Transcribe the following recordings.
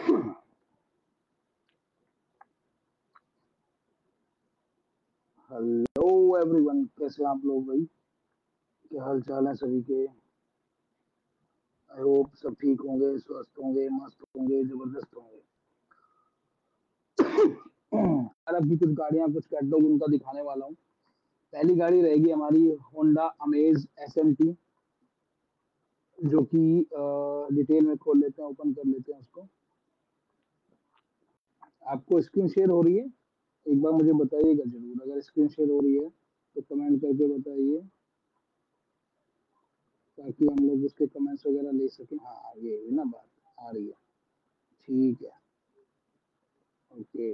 Hello everyone कैसे आप लोग भाई? क्या हाल चाल है सभी के? आई होप सब ठीक होंगे, स्वस्थ होंगे, मस्त होंगे, ज़बरदस्त होंगे। यार अभी कुछ गाड़ियाँ, कुछ कैटलॉग उनका दिखाने वाला हूँ। पहली गाड़ी रहेगी हमारी होंडा अमेज एस जो कि डिटेल में खोल लेते हैं ओपन कर लेते हैं उसको। आपको स्क्रीन शेयर हो रही है? एक बार मुझे बताइएगा ज़रूर। अगर स्क्रीन शेयर हो रही है तो कमेंट करके बताइए। ताकि हम लोग उसके कमेंट्स वगैरह ले सकें। हाँ ये है ना बात आ रही है। ठीक है। ओके।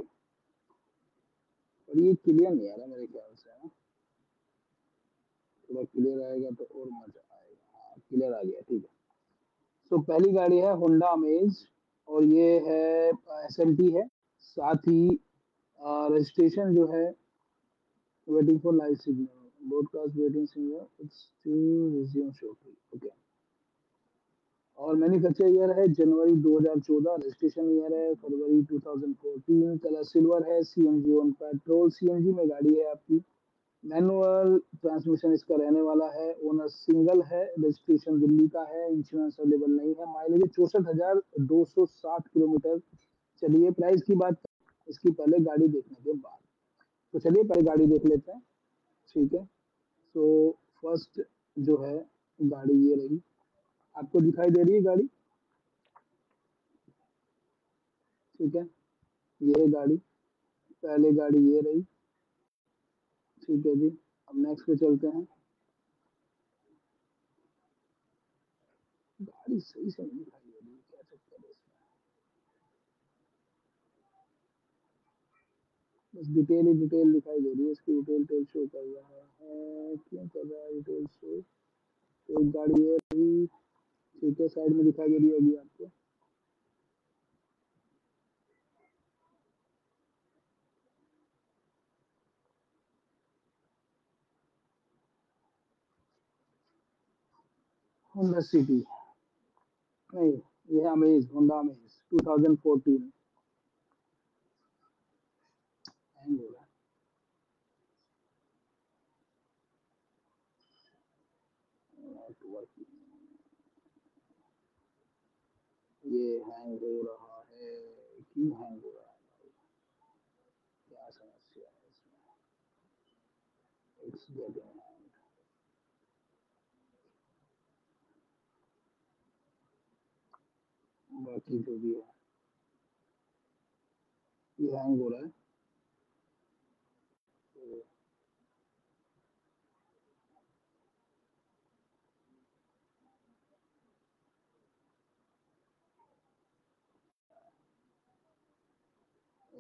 और ये क्लियर नहीं आ रहा मेरे ख्याल से, है। थोड़ा क्लियर आएगा तो और मज़ा आएगा। हाँ क्लियर आ गया, ठीक है। सो पहली गाड़ी है होंडा अमेज और ये है एस है। साथ ही रजिस्ट्रेशन जो है waiting for live signal broadcast waiting signal it's resume shortly okay और मैन्युफैक्चर ईयर है जनवरी 2014 रजिस्ट्रेशन ईयर है फरवरी 2014 कलर सिल्वर है सीएनजी ऑन पेट्रोल सीएनजी में गाड़ी है आपकी। मैनुअल ट्रांसमिशन इसका रहने वाला है ओनर सिंगल है रजिस्ट्रेशन दिल्ली का है इंश्योरेंस अवेलेबल नहीं है माइलेज चौसठ हज़ार दो सौ साठ किलोमीटर चलिए प्राइस की बात इसकी पहले गाड़ी देखने के बाद। तो चलिए पहले गाड़ी देख लेते हैं। ठीक है? तो फ़र्स्ट जो है, गाड़ी ये रही। आपको दिखाई दे रही है गाड़ी? ठीक है? ये गाड़ी। पहले गाड़ी ये रही। ठीक है जी। अब नेक्स्ट पे चलते हैं। गाड़ी सही से दिखाई दे रही क्या चक्कर है इसमें बस डिटेल ही डिटेल दिखाई दे रही है, इसकी डिटेल टेल शो कर रहा है। क्यों कर रहा है डिटेल शो तो एक गाड़ी है अभी, ठीक है साइड में दिखाई दे रही होगी आपको। सिटी नहीं, ये अमेज होंडा अमेज 2014 हो रहा है ये हैंग हो रहा है क्यों हैंग हो रहा है क्या समस्या है इसमें इट्स गेटिंग बाकी जो भी है, ये हैंग हो रहा है तो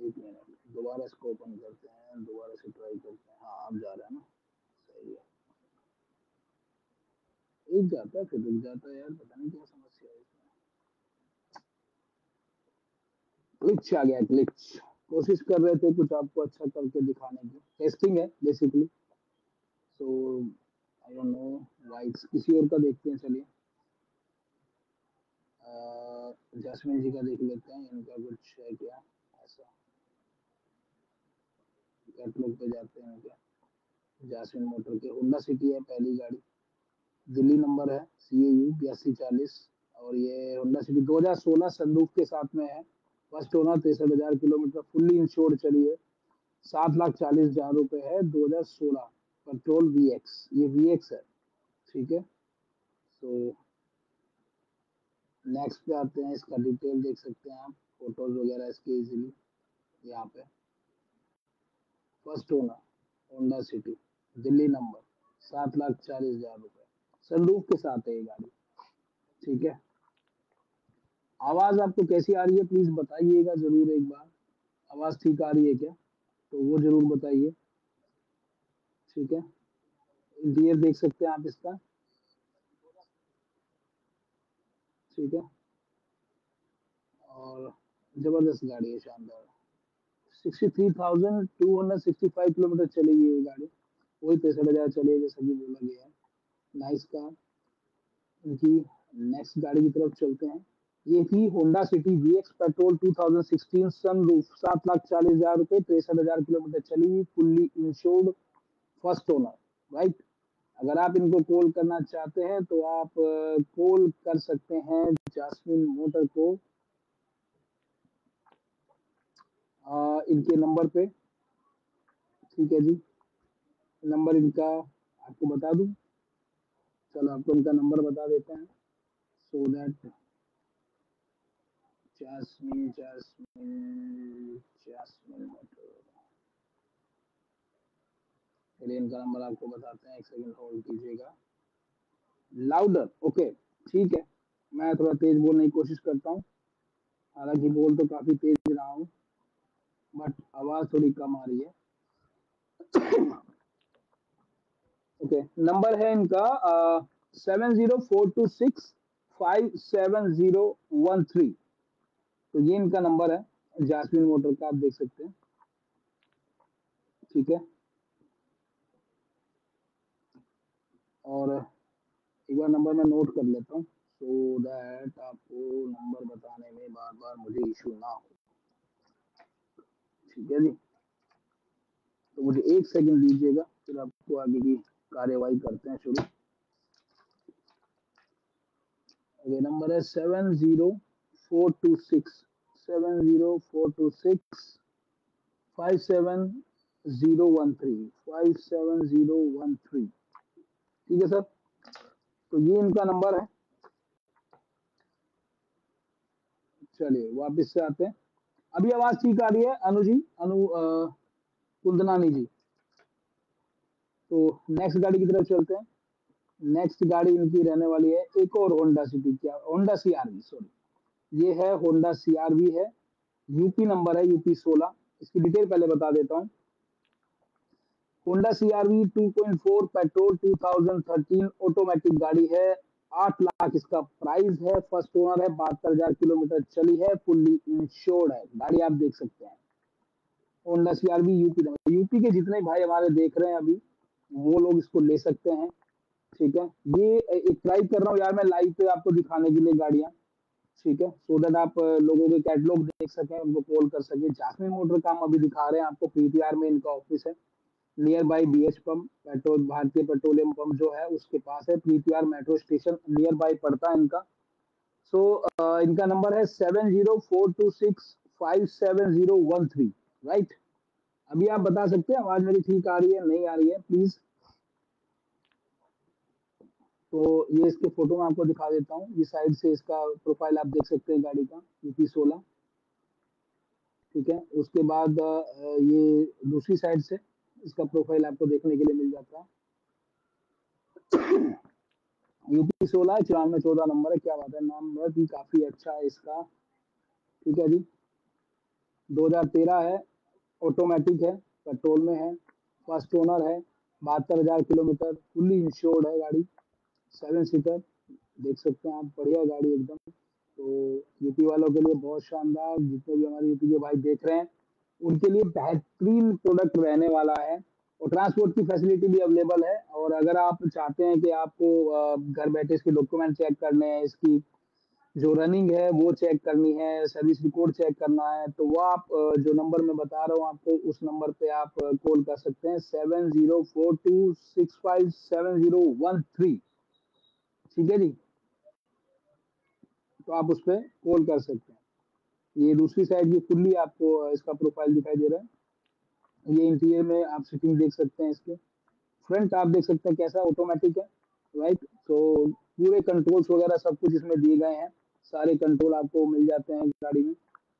एक मिनट दोबारा इसको ओपन करते हैं, दोबारा से ट्राई करते हैं। हाँ अब जा रहा है ना? सही है। एक जाता है, फिर रुक जाता है यार, पता नहीं क्या समस्या है इसमें। ग्लिच आ गया ग्लिच कोशिश कर रहे थे कुछ आपको अच्छा करके दिखाने की। टेस्टिंग है basically so I don't know whites किसी और का देखते हैं, चलिए। जैस्मिन जी का देख लेते हैं, इनका कुछ है क्या ऐसा कैटलॉग पे जाते हैं क्या? जासमिन मोटर के। होंडा सिटी है पहली गाड़ी। दिल्ली नंबर है सी ए यू बयासी चालीस। और ये होंडा सिटी 2016 संदूक के साथ में है। फ़र्स्ट ओनर, तिरसठ हज़ार किलोमीटर, फुल्ली इंश्योर्ड चली है सात लाख चालीस हज़ार रुपए है 2016 पेट्रोल वी एक्स ये वी एक्स है। ठीक है? सो नेक्स्ट पे आते हैं, इसका डिटेल देख सकते हैं आप। फ़ोटोज़ वगैरह इसके इजीली यहाँ पे। First owner Honda City, Delhi number, सात लाख चालीस हज़ार रुपए। संदूक के साथ है ये गाड़ी। ठीक है? आवाज़ आपको कैसी आ रही है प्लीज़ बताइएगा ज़रूर एक बार। आवाज़ ठीक आ रही है क्या? तो वो ज़रूर बताइए। ठीक है? इंटीरियर देख सकते हैं आप इसका। ठीक है? और ज़बरदस्त गाड़ी है, शानदार। 63,265 किलोमीटर चलेगी ये गाड़ी। वही पैंसठ हज़ार चले जैसा कि बोला गया है। नाइस कार इनकी नेक्स्ट गाड़ी की तरफ़ चलते हैं। ये थी Honda City VX petrol 2016 sunroof सात लाख चालीस हज़ार रुपए तिरसठ हज़ार किलोमीटर चली हुई fully insured first owner right अगर आप इनको कॉल करना चाहते हैं तो आप कॉल कर सकते हैं जासमिन मोटर को। आ, इनके नंबर पे। ठीक है जी। नंबर इनका आपको बता दूँ। चलो आपको इनका नंबर बता देते हैं। सो दैट Jasmine, Jasmine चलिए इनका नंबर आपको बताते हैं। एक सेकंड होल्ड कीजिएगा। लाउडर ओके ठीक है। मैं थोड़ा तेज बोलने की कोशिश करता हूँ। हालाँकि बोल तो काफ़ी तेज रहा हूँ। बट आवाज़ थोड़ी कम आ रही है। ओके नंबर है इनका seven zero four two six five seven zero one three तो ये इनका नंबर है जासमिन मोटर का, आप देख सकते हैं। ठीक है। और एक बार नंबर मैं नोट कर लेता हूँ सो दैट आपको नंबर बताने में बार बार मुझे इशू ना हो। ठीक है जी? तो मुझे एक सेकंड दीजिएगा फिर आपको आगे की कार्यवाही करते हैं शुरू। ये नंबर है seven zero four two six, seven zero four two six, five seven zero one three, five seven zero one three. ठीक है सर? तो ये इनका नंबर है। चलिए, वापस से आते हैं। अभी आवाज़ ठीक आ रही है? अनु जी, अनु कुंदनानी जी। तो नेक्स्ट गाड़ी की तरफ़ चलते हैं। नेक्स्ट गाड़ी इनकी रहने वाली है एक और होंडा सिटी क्या होंडा सी आर सॉरी ये है होंडा सीआरवी है। यूपी नंबर है यूपी 16 इसकी डिटेल पहले बता देता हूँ। होंडा सीआरवी 2.4 पेट्रोल 2013 ऑटोमेटिक गाड़ी है। आठ लाख इसका प्राइस है। फ़र्स्ट ओनर है, बहत्तर हज़ार किलोमीटर चली है फुल्ली इंश्योर्ड है। गाड़ी आप देख सकते हैं। Honda CRV UP number UP के जितने भाई हमारे देख रहे हैं अभी, वो लोग इसको ले सकते हैं। ठीक है? ये एक ट्राई कर रहा हूँ यार मैं लाइव पे आपको दिखाने के लिए गाड़ियाँ। ठीक है? सो देट आप लोगों के कैटलॉग देख सकें, उनको कॉल कर सकें। जासमिन मोटर का हम अभी दिखा रहे हैं आपको। पीटीआर में इनका ऑफ़िस है। Near by B H pump petrol Bharatiya petroleum pump जो है उसके पास है PTR metro station near by पड़ता है इनका। सो so, uh, इनका नंबर है seven zero four two six five seven zero one three right अभी आप बता सकते हैं आवाज़ मेरी ठीक आ रही है नहीं आ रही है प्लीज़ तो ये इसके फ़ोटो में आपको दिखा देता हूँ ये साइड से इसका प्रोफ़ाइल आप देख सकते हैं गाड़ी का यूपी सोलह। ठीक है उसके बाद ये दूसरी साइड से। इसका प्रोफ़ाइल आपको देखने के लिए मिल जाता है। यूपी सोलह, चौरानवे, चौदह नंबर है, क्या बात है, नाम भी काफ़ी अच्छा है इसका। ठीक है जी। 2013 है ऑटोमेटिक है पेट्रोल में है फ़र्स्ट ओनर है, बहत्तर हज़ार किलोमीटर फुल्ली इंश्योर्ड है गाड़ी सेवन सीटर देख सकते हैं आप, बढ़िया गाड़ी एकदम। तो यूपी वालों के लिए बहुत शानदार, जितने भी हमारे यूपी के भाई देख रहे हैं उनके लिए बेहतरीन प्रोडक्ट रहने वाला है। और ट्रांसपोर्ट की फैसिलिटी भी अवेलेबल है। और अगर आप चाहते हैं कि आपको घर बैठे इसके डॉक्यूमेंट चेक करने हैं, इसकी जो रनिंग है, वो चेक करनी है सर्विस रिकॉर्ड चेक करना है तो वो आप जो नंबर मैं बता रहा हूँ आपको, उस नंबर पे आप कॉल कर सकते हैं। Seven zero four two six five seven zero one three ठीक है जी? तो आप उस पर कॉल कर सकते हैं। ये दूसरी साइड की फुल्ली आपको इसका प्रोफ़ाइल दिखाई दे रहा है। ये इंटीरियर में आप सिटिंग देख सकते हैं इसके। फ्रंट आप देख सकते हैं कैसा ऑटोमेटिक है राइट तो पूरे कंट्रोल्स वगैरह सब कुछ इसमें दिए गए हैं। सारे कंट्रोल आपको मिल जाते हैं गाड़ी में।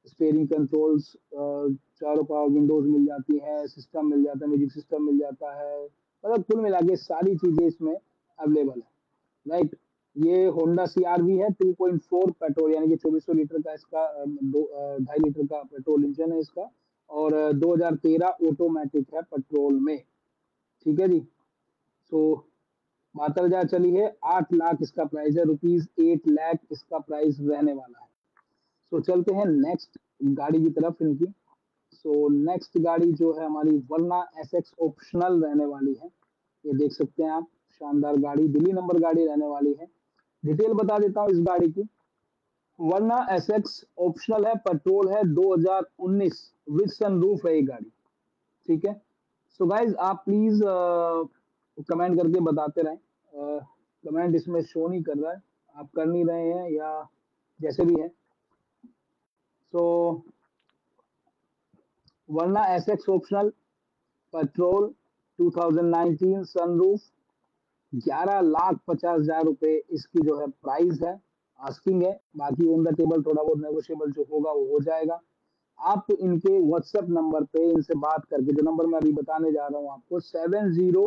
स्टेयरिंग कंट्रोल्स चारों पावर विंडोज़ मिल जाती है सिस्टम मिल जाता है म्यूज़िक सिस्टम मिल जाता है। मतलब कुल मिला के सारी चीज़ें इसमें अवेलेबल है राइट ये होंडा सी आर वी है 2.4 पेट्रोल यानी कि 2400 लीटर का इसका दो ढाई लीटर का पेट्रोल इंजन है इसका, और 2013 ऑटोमेटिक है पेट्रोल में। ठीक है जी? सो बहत्तर जा चली है, आठ लाख इसका प्राइस है रुपीज़ एट लाख इसका प्राइस रहने वाला है। सो चलते हैं नेक्स्ट गाड़ी की तरफ़ इनकी। सो नेक्स्ट गाड़ी जो है हमारी वर्ना एस एक्स ऑप्शनल रहने वाली है। ये देख सकते हैं आप, शानदार गाड़ी, दिल्ली नंबर गाड़ी रहने वाली है। डिटेल बता देता हूँ इस गाड़ी की। वरना एस एक्स ऑप्शनल है पेट्रोल है 2019 विद सनरूफ है ये गाड़ी। ठीक है? सो गाइज़ आप प्लीज़ कमेंट करके बताते रहें। कमेंट इसमें शो नहीं कर रहा है। आप कर नहीं रहे हैं या जैसे भी है। So Verna S X optional petrol 2019 sunroof ग्यारह लाख पचास हज़ार रुपए इसकी जो है प्राइस है आस्किंग है। बाकी ऑन द टेबल थोड़ा बहुत नेगोशिएबल जो होगा वो हो जाएगा। आप इनके व्हाट्सएप नंबर पे इनसे बात करके, जो नंबर मैं अभी बताने जा रहा हूँ आपको seven zero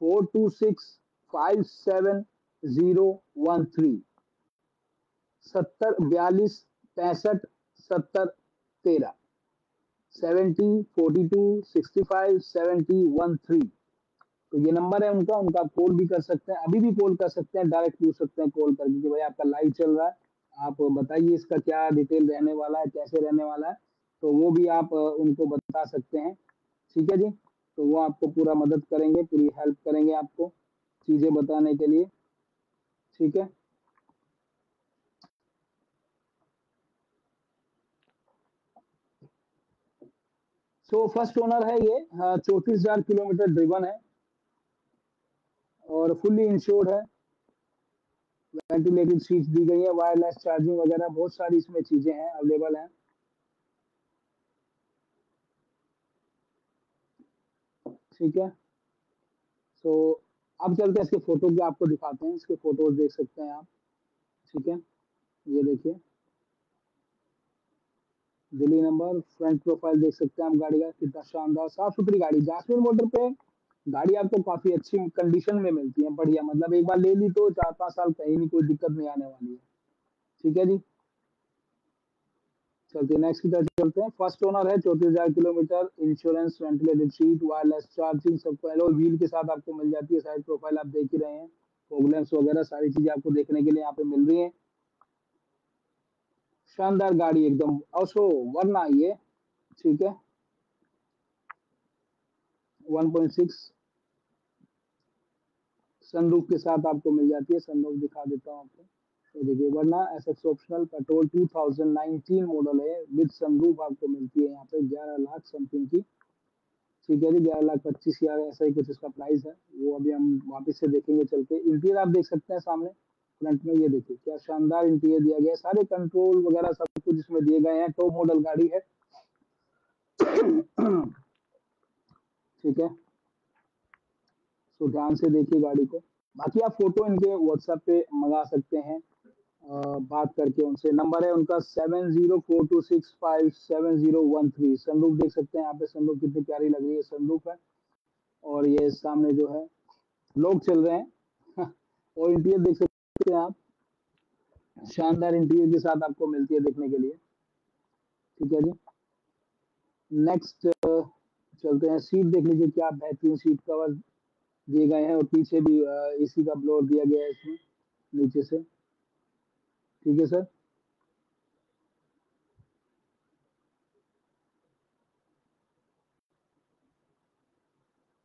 four two six five seven zero one three सत्तर बयालीस पैंसठ सत्तर तेरह। Seventy forty two sixty five seventy one three तो ये नंबर है उनका उनका कॉल भी कर सकते हैं, अभी भी कॉल कर सकते हैं डायरेक्ट पूछ सकते हैं कॉल करके कि भाई आपका लाइव चल रहा है, आप बताइए इसका क्या डिटेल रहने वाला है, कैसे रहने वाला है तो वो भी आप, उनको बता सकते हैं, ठीक है जी? तो वो आपको पूरा मदद करेंगे, पूरी हेल्प करेंगे आपको, चीज़ें बताने के लिए, ठीक है? सो फ़र्स्ट ओनर है ये चौतीस हज़ार किलोमीटर ड्रिवन है। और फुल्ली इंश्योर्ड है। वेंटिलेटेड सीट दी गई है वायरलेस चार्जिंग वगैरह बहुत सारी इसमें चीज़ें हैं अवेलेबल हैं। ठीक है? सो so, अब चलते हैं इसके फ़ोटो भी आपको दिखाते हैं इसके फ़ोटोज़ देख सकते हैं आप। ठीक है? ये देखिए। दिल्ली नंबर फ्रंट प्रोफ़ाइल देख सकते हैं आप गाड़ी का कितना शानदार साफ़ सुथरी गाड़ी जासमिन मोटर पे गाड़ी आपको काफ़ी अच्छी कंडीशन में मिलती है, बढ़िया। मतलब एक बार ले ली तो चार पाँच साल कहीं नहीं कोई दिक्कत नहीं आने वाली है। ठीक है जी? चलते नेक्स्ट की तरफ़ चलते हैं। फ़र्स्ट ओनर है, चौतीस हज़ार kilometre insurance ventilated seat wireless charging सबको एलो व्हील के साथ आपको मिल जाती है साइड प्रोफ़ाइल आप देख ही रहे हैं। प्रोग्राम्स वगैरह सारी चीज़ें आपको देखने के लिए यहाँ पे मिल रही है। शानदार गाड़ी एकदम। और वरना ये, ठीक है 1.6 सनरूफ के साथ आपको मिल जाती है। सनरूफ दिखा देता हूँ आपको। तो देखिए, Verna S X optional petrol 2019 model है। विद सनरूफ आपको मिलती है यहाँ पे 11 लाख समथिंग की। ठीक है जी, ग्यारह लाख पच्चीस हज़ार ऐसा ही कुछ इसका प्राइस है। वो अभी हम वापस से देखेंगे चलते इंटीरियर आप देख सकते हैं सामने। फ्रंट में ये देखिए, क्या शानदार इंटीरियर दिया गया है। सारे कंट्रोल वगैरह सब कुछ इसमें दिए गए हैं। टॉप मॉडल गाड़ी है। ठीक है? सो ध्यान से देखिए गाड़ी को। बाकी आप फ़ोटो इनके व्हाट्सएप पे मंगा सकते हैं। आ, बात करके उनसे। नंबर है उनका seven zero four two six five seven zero one three sunroof देख सकते हैं यहाँ पे। सनरूफ कितनी प्यारी लग रही है। सनरूफ है। और ये सामने जो है लोग चल रहे हैं। और इंटीरियर देख सकते हैं आप। शानदार इंटीरियर के साथ आपको मिलती है देखने के लिए। ठीक है जी? नेक्स्ट चलते हैं। सीट देख लीजिए क्या बेहतरीन सीट कवर दिए गए हैं और पीछे भी एसी का ब्लोर दिया गया है इसमें, नीचे से। ठीक है सर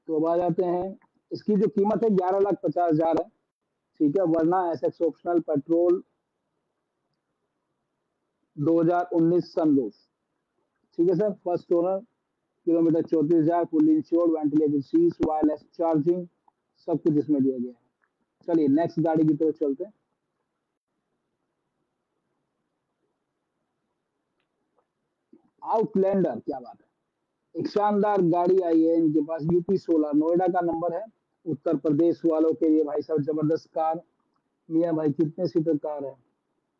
तो अब आ जाते हैं। इसकी जो कीमत है, ग्यारह लाख पचास हज़ार है। ठीक है, Verna S X optional petrol 2019 sunroof ठीक है सर फ़र्स्ट ओनर किलोमीटर चौतीस हज़ार full insured ventilated seats wireless charging सब कुछ इसमें दिया गया है। चलिए नेक्स्ट गाड़ी की तरफ़ चलते हैं। आउटलैंडर क्या बात है। एक शानदार गाड़ी आई है इनके पास यूपी सोलह नोएडा का नंबर है। उत्तर प्रदेश वालों के लिए भाई साहब ज़बरदस्त कार। मियाँ भाई, कितने सीटर कार है।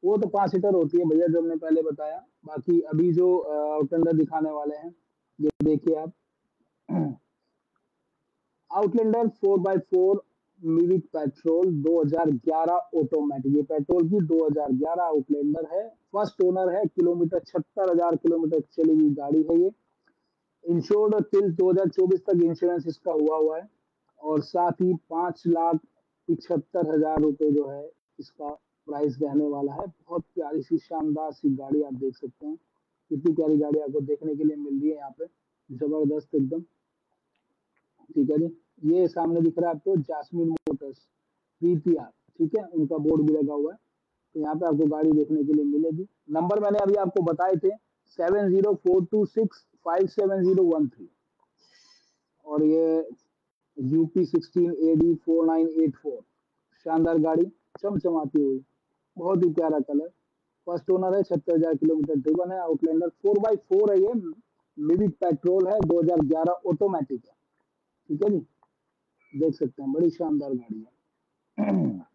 वो तो पाँच सीटर होती है भैया, जो हमने पहले बताया। बाकी अभी जो आउटलैंडर दिखाने वाले हैं ये देखिए आप। Outlander 4x4 MIVEC petrol 2011 automatic ये पेट्रोल की 2011 आउटलैंडर है। फ़र्स्ट ओनर है, किलोमीटर छहत्तर हज़ार किलोमीटर चली हुई गाड़ी है ये। इंश्योर्ड टिल 2024 तक इंश्योरेंस इसका हुआ हुआ है। और साथ ही पाँच लाख पिछहत्तर हज़ार रुपए जो है, इसका प्राइस रहने वाला है। बहुत प्यारी सी शानदार सी गाड़ी आप देख सकते हैं। कितनी प्यारी गाड़ी आपको देखने के लिए मिल रही है यहाँ पे। ज़बरदस्त एकदम। ठीक है जी। ये सामने दिख रहा है आपको जासमिन मोटर्स पीपीआर ठीक है? उनका बोर्ड भी लगा हुआ है। तो यहाँ पे आपको गाड़ी देखने के लिए मिलेगी। नंबर मैंने अभी आपको बताए थे seven zero four two six five seven zero one three और ये UP sixteen A D four nine eight four शानदार गाड़ी, चमचमाती हुई। बहुत ही प्यारा कलर। फ़र्स्ट ओनर है छत्तीस हज़ार किलोमीटर ड्रिवन है। आउटलैंडर फोर बाई फोर है ये। मिविक पेट्रोल है 2011 ऑटोमेटिक है। ठीक है जी? देख सकते हैं, बड़ी शानदार गाड़ी है।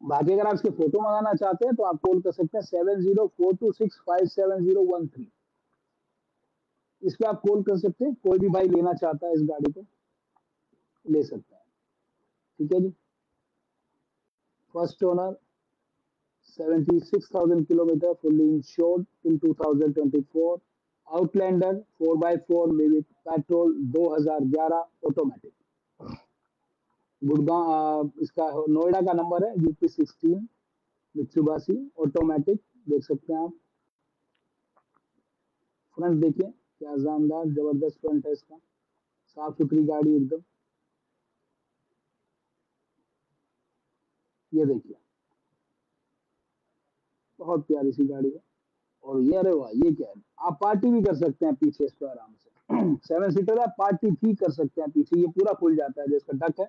बाकी अगर आप इसके फ़ोटो मंगाना चाहते हैं तो आप कॉल कर सकते हैं seven zero four two six five seven zero one three इस पर आप कॉल कर सकते हैं, कोई भी भाई लेना चाहता है इस गाड़ी को, ले सकता है। ठीक है जी? First owner 76,000 kilometre fully insured till 2024 Outlander 4x4 with petrol 2011 automatic Gurgaon इसका नोएडा का नंबर है यूपी सिक्सटीन मित्सुबासी ऑटोमेटिक देख सकते हैं आप। फ्रंट देखिए क्या शानदार ज़बरदस्त फ्रंट है इसका। साफ़ सुथरी गाड़ी एकदम। ये देखिए। बहुत प्यारी सी गाड़ी है। और ये, अरे वाह, ये क्या है? आप पार्टी भी कर सकते हैं पीछे इस पर आराम से। सेवन सीटर है पार्टी भी कर सकते हैं पीछे। ये पूरा खुल जाता है जिसका डक है,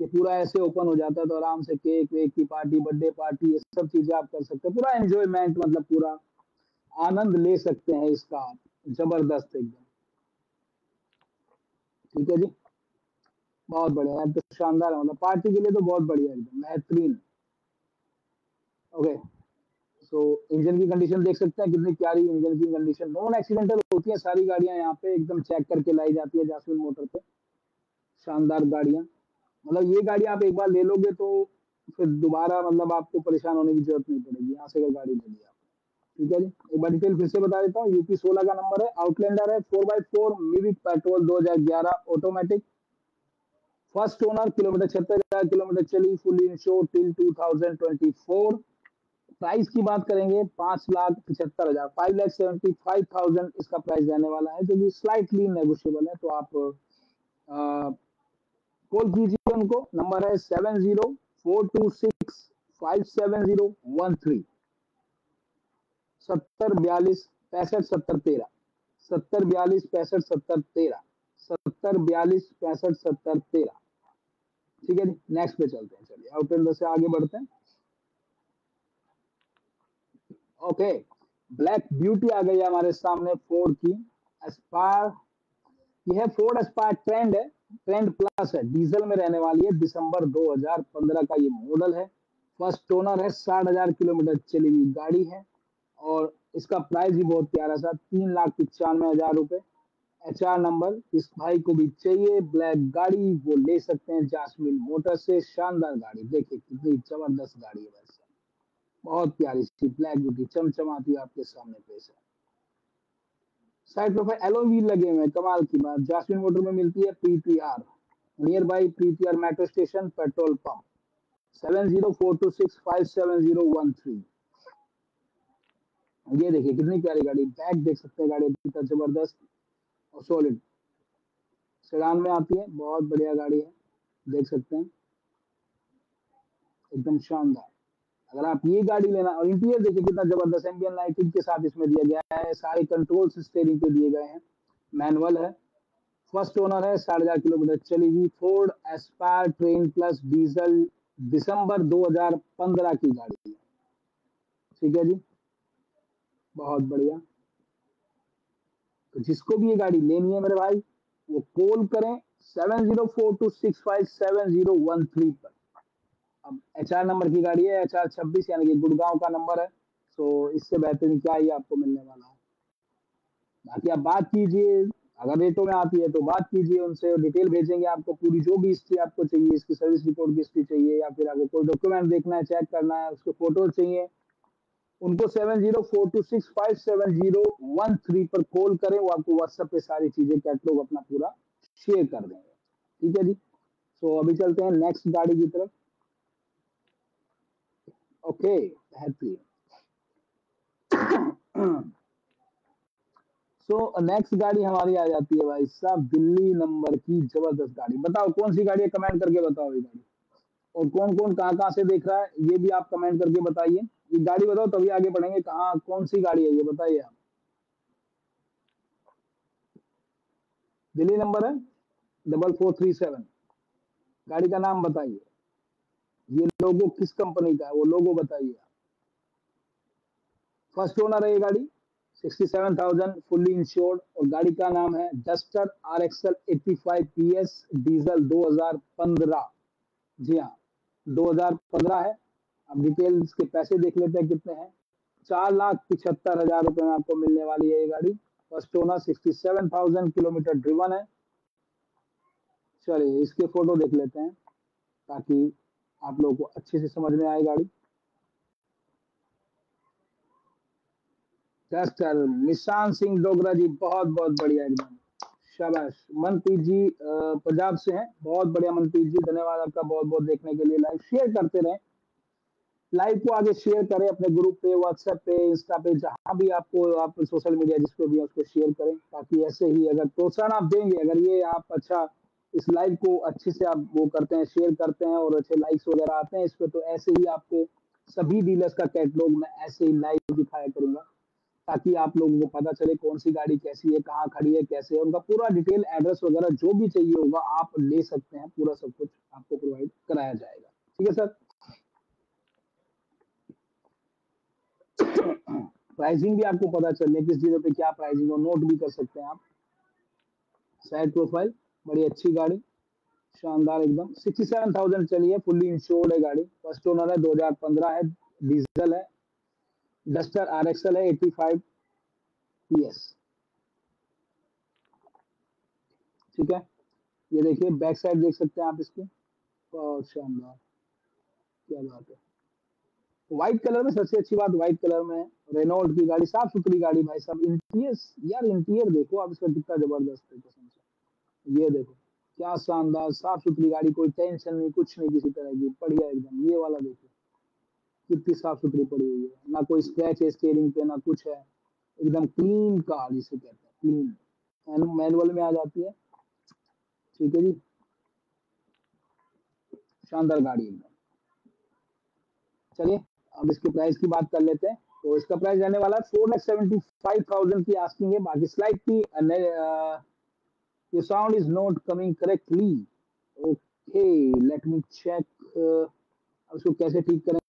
ये पूरा ऐसे ओपन हो जाता है तो आराम से केक वेक की पार्टी बर्थडे पार्टी ये सब चीज़ें आप कर सकते हैं। पूरा एंजॉयमेंट मतलब पूरा आनंद ले सकते हैं इसका ज़बरदस्त एकदम। ठीक है जी? बहुत बढ़िया है तो शानदार है। मतलब पार्टी के लिए तो बहुत बढ़िया एकदम, बेहतरीन। ओके सो इंजन की कंडीशन देख सकते हैं, कितनी प्यारी इंजन की कंडीशन नॉन एक्सीडेंटल होती है, सारी गाड़ियाँ यहाँ पे एकदम चेक करके लाई जाती है जासमिन मोटर पे। शानदार गाड़ियाँ। मतलब ये गाड़ी आप एक बार ले लोगे तो फिर दोबारा मतलब आपको परेशान होने की ज़रूरत नहीं पड़ेगी, यहाँ से अगर गाड़ी ले ली आप ठीक है जी? एक बार डिटेल फिर से बता देता हूँ। यूपी सोलह का नंबर है आउटलैंडर है four by four MIVEC petrol दो हज़ार ग्यारह ऑटोमेटिक फ़र्स्ट ओनर किलोमीटर हज़ार, किलोमीटर चली fully insure till two thousand twenty four price की बात करेंगे, पाँच लाख पिछहत्तर हज़ार। Five lakh seventy five thousand इसका प्राइस रहने वाला है, जो कि स्लाइटली नेगोशियबल है तो आप कॉल कीजिए उनको। नंबर है seven zero four two six five seven zero one three. सत्तर बयालीस पैंसठ सत्तर तेरह। सत्तर बयालीस पैंसठ सत्तर तेरह। सत्तर बयालीस पैंसठ सत्तर तेरह। ठीक है जी नेक्स्ट पे चलते हैं, चलिए। आउटलैंडर से आगे बढ़ते हैं। ओके ब्लैक ब्यूटी आ गई है हमारे सामने फोर्ड की. एस्पायर यह फोर्ड एस्पायर ट्रेंड है. ट्रेंड प्लस है. डीजल में रहने वाली है. दिसंबर 2015 का ये मॉडल है. फ़र्स्ट ओनर है. साठ हज़ार किलोमीटर चली हुई गाड़ी है. और इसका प्राइस भी बहुत प्यारा सा. तीन लाख पचानवे हज़ार रुपए. एच आर नंबर इस भाई को भी चाहिए. ब्लैक गाड़ी, वो ले सकते हैं जासमिन मोटर से. शानदार गाड़ी. देखिए कितनी ज़बरदस्त गाड़ी है बहुत प्यारी सी ब्लैक ब्यूटी चमचमाती आपके सामने पेश है। साइड प्रोफ़ाइल एलो व्हील लगे हुए कमाल की बात। जासमिन मोटर में मिलती है PTR near by PTR metro station petrol pump seven zero four two six five seven zero one three ये देखिए, कितनी प्यारी गाड़ी। बैक देख सकते हैं गाड़ी कितना ज़बरदस्त और सॉलिड सेडान में आती है, बहुत बढ़िया गाड़ी है। देख सकते हैं। एकदम शानदार। अगर आप ये गाड़ी लेना, और इंटीरियर देखिए कितना ज़बरदस्त एम्बियन लाइटिंग के साथ इसमें दिया गया है, सारे कंट्रोल स्टेरिंग के दिए गए हैं मैनुअल है फ़र्स्ट ओनर है, साढ़े हज़ार किलोमीटर चली हुई Ford Aspire Trend Plus diesel दिसंबर 2015 की गाड़ी है। ठीक है जी? बहुत बढ़िया। तो जिसको भी ये गाड़ी लेनी है मेरे भाई, वो कॉल करें सेवन पर। अब एच नंबर की गाड़ी है एच आर छब्बीस, यानी कि गुड़गांव का नंबर है। तो इससे बेहतरीन क्या ही आपको मिलने वाला है। बाकी आप बात कीजिए, अगर रेटों में आती है तो बात कीजिए उनसे डिटेल भेजेंगे आपको, पूरी जो भी हिस्ट्री आपको चाहिए, इसकी सर्विस रिपोर्ट की हिस्ट्री चाहिए, या फिर आपको कोई डॉक्यूमेंट देखना है चेक करना है, उसके फ़ोटो चाहिए, उनको seven zero four two six five seven zero one three पर कॉल करें, वो आपको व्हाट्सएप पे सारी चीज़ें कैटलॉग अपना पूरा शेयर कर देंगे। ठीक है जी? सो अभी चलते हैं नेक्स्ट गाड़ी की तरफ़। ओके बेहतरीन सो नेक्स्ट गाड़ी हमारी आ जाती है भाई साहब, दिल्ली नंबर की ज़बरदस्त गाड़ी। बताओ, कौन सी गाड़ी है? कमेंट करके बताओ ये गाड़ी। और कौन कौन कहाँ कहाँ से देख रहा है, ये भी आप कमेंट करके बताइए। ये गाड़ी बताओ, तभी आगे बढ़ेंगे, कहाँ, कौन सी गाड़ी है ये, बताइए आप। दिल्ली नंबर है डबल फोर थ्री सेवन गाड़ी का नाम बताइए। ये लोगो किस कंपनी का है? वो लोगो बताइए आप। फ़र्स्ट ओनर है ये गाड़ी 67,000 फुल्ली इंश्योर्ड और गाड़ी का नाम है Duster R XL eighty five P S diesel 2015 जी हाँ 2015 है। अब डिटेल्स के पैसे देख लेते हैं कितने हैं। चार लाख पिछहत्तर हज़ार रुपए में आपको मिलने वाली है ये गाड़ी। फ़र्स्ट ओनर 67,000 किलोमीटर ड्रिवन है। चलिए इसके फ़ोटो देख लेते हैं ताकि आप लोगों को अच्छे से समझ में आए गाड़ी। डस्टर निशान सिंह डोगरा जी, बहुत बहुत बढ़िया एकदम। शाबाश। मनप्रीत जी पंजाब से हैं। बहुत बढ़िया मनप्रीत जी, धन्यवाद आपका बहुत बहुत देखने के लिए। लाइव शेयर करते रहें। लाइव को आगे शेयर करें अपने ग्रुप पे व्हाट्सएप पे इंस्टा पे, जहाँ भी आपको, आप सोशल मीडिया जिसको भी उसको शेयर करें। ताकि ऐसे ही अगर प्रोत्साहन आप देंगे, अगर ये आप अच्छा इस लाइव को अच्छे से आप वो करते हैं शेयर करते हैं और अच्छे लाइक्स वगैरह आते हैं इस पर तो ऐसे ही आपको सभी डीलर्स का कैटलॉग मैं ऐसे ही लाइव दिखाया करूँगा, ताकि आप लोगों को पता चले कौन सी गाड़ी कैसी है, कहाँ खड़ी है, कैसे है, उनका पूरा डिटेल एड्रेस वगैरह जो भी चाहिए होगा आप ले सकते हैं, पूरा सब कुछ आपको प्रोवाइड कराया जाएगा। ठीक है सर? प्राइसिंग भी आपको पता चलने किस जगह पे क्या प्राइसिंग हो नोट भी कर सकते हैं आप। साइड प्रोफ़ाइल बड़ी अच्छी गाड़ी, शानदार एकदम। सिक्सटी सेवन थाउज़ेंड चली है फुल्ली इंश्योर्ड है गाड़ी। फ़र्स्ट ओनर है 2015 है डीजल है। डस्टर आर एक्सएल है 85 फाइव पीएस ठीक है? ये देखिए बैक साइड देख सकते हैं आप इसकी। बहुत शानदार। क्या बात है। व्हाइट कलर में सबसे अच्छी बात व्हाइट कलर में रेनोल्ड की गाड़ी साफ़ सुथरी गाड़ी भाई साहब। इंटीरियर यार इंटीरियर देखो आप इसका कितना ज़बरदस्त है ये देखो, क्या शानदार, साफ़ सुथरी गाड़ी, कोई टेंशन नहीं, कुछ नहीं किसी तरह की, बढ़िया एकदम, ये वाला देखो। कितनी साफ़ सुथरी पड़ी हुई है, ना कोई स्क्रैच है स्टेयरिंग पे, ना कुछ है। एकदम क्लीन कार जिसे कहते हैं क्लीन मैनुअल में आ जाती है। ठीक है जी। शानदार गाड़ी एकदम। चलिए, अब इसके प्राइस की बात कर लेते हैं। तो इसका प्राइस रहने वाला है four lakh seventy five thousand की आस्किंग है। बाकी slightly your sound is not coming correctly okay let me check uh, अब इसको कैसे ठीक करें